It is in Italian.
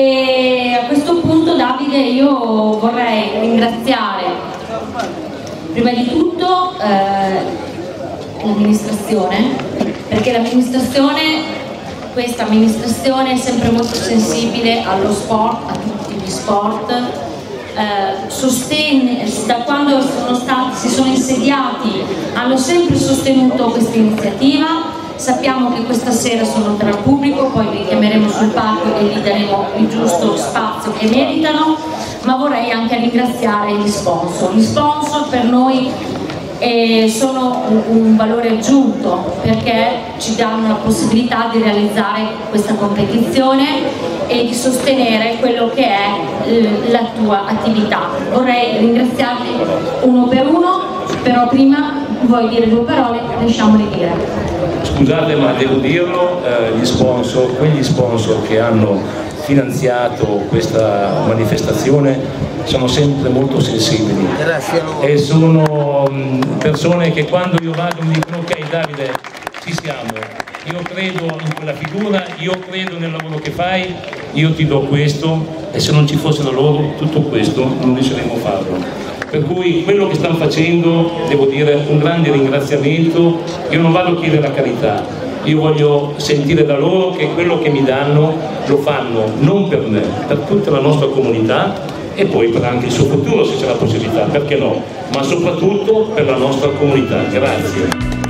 E a questo punto Davide io vorrei ringraziare prima di tutto eh, l'amministrazione, perché l'amministrazione, questa amministrazione è sempre molto sensibile allo sport, a tutti gli sport, eh, sostenne, da quando sono stati, si sono insediati hanno sempre sostenuto questa iniziativa sappiamo che questa sera sono tra il pubblico poi li chiameremo sul palco e gli daremo il giusto spazio che meritano ma vorrei anche ringraziare gli sponsor gli sponsor per noi eh, sono un, un, valore aggiunto perché ci danno la possibilità di realizzare questa competizione e di sostenere quello che è la tua attività. Vorrei ringraziarti uno per uno, però prima vuoi dire due parole, lasciamoli dire. Scusate ma devo dirlo, eh, gli sponsor, quegli sponsor che hanno finanziato questa manifestazione sono sempre molto sensibili. E sono mm, persone che quando io vado mi dicono ok Davide ci siamo, io credo in quella figura, io credo nel lavoro che fai, io ti do questo e se non ci fossero loro tutto questo non riusciremo a farlo. Per cui quello che stanno facendo, devo dire, un grande ringraziamento, io non vado a chiedere la carità, io voglio sentire da loro che quello che mi danno lo fanno non per me, per tutta la nostra comunità e poi per anche il suo futuro se c'è la possibilità, perché no, ma soprattutto per la nostra comunità. Grazie.